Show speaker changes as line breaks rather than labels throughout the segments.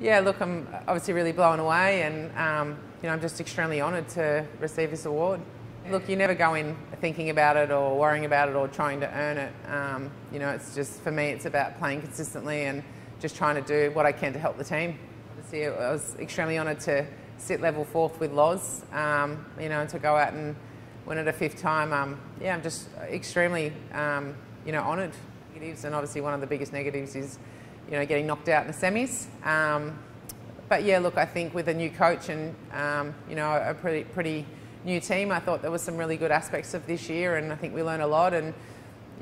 Yeah, look, I'm obviously really blown away, and um, you know, I'm just extremely honoured to receive this award. Look, you never go in thinking about it or worrying about it or trying to earn it. Um, you know, it's just for me, it's about playing consistently and just trying to do what I can to help the team. Obviously, I was extremely honoured to sit level fourth with Loz. Um, you know, and to go out and win it a fifth time. Um, yeah, I'm just extremely, um, you know, honoured. Negatives, and obviously one of the biggest negatives is you know, getting knocked out in the semis. Um, but yeah, look, I think with a new coach and um, you know a pretty pretty new team, I thought there was some really good aspects of this year, and I think we learned a lot. And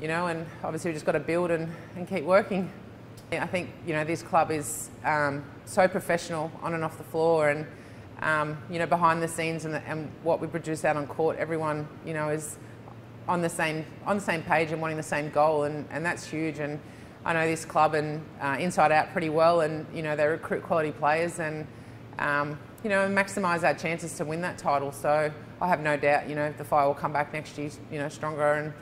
you know, and obviously we just got to build and, and keep working. I think you know this club is um, so professional on and off the floor, and um, you know behind the scenes and, the, and what we produce out on court, everyone you know is on the same on the same page and wanting the same goal, and, and that's huge. And I know this club and uh, inside out pretty well, and you know they recruit quality players and um, you know maximise our chances to win that title. So I have no doubt, you know, the fire will come back next year, you know, stronger and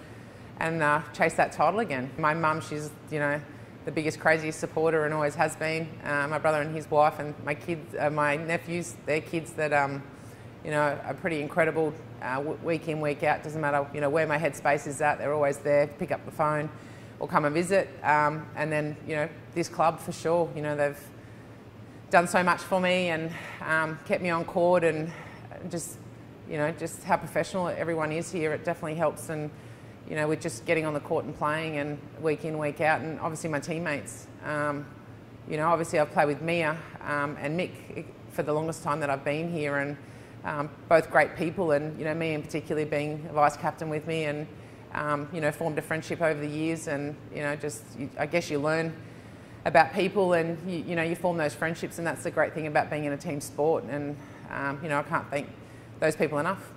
and uh, chase that title again. My mum, she's you know the biggest craziest supporter and always has been. Uh, my brother and his wife and my kids, uh, my nephews, their kids that um, you know are pretty incredible. Uh, week in, week out, doesn't matter you know where my headspace is at. They're always there. Pick up the phone or come and visit. Um, and then, you know, this club for sure, you know, they've done so much for me and um, kept me on court and just, you know, just how professional everyone is here. It definitely helps and, you know, with just getting on the court and playing and week in, week out, and obviously my teammates. Um, you know, obviously I've played with Mia um, and Mick for the longest time that I've been here, and um, both great people, and you know, Mia in particular being a vice captain with me, and um, you know, formed a friendship over the years, and you know, just you, I guess you learn about people, and you, you, know, you form those friendships, and that's the great thing about being in a team sport. And um, you know, I can't thank those people enough.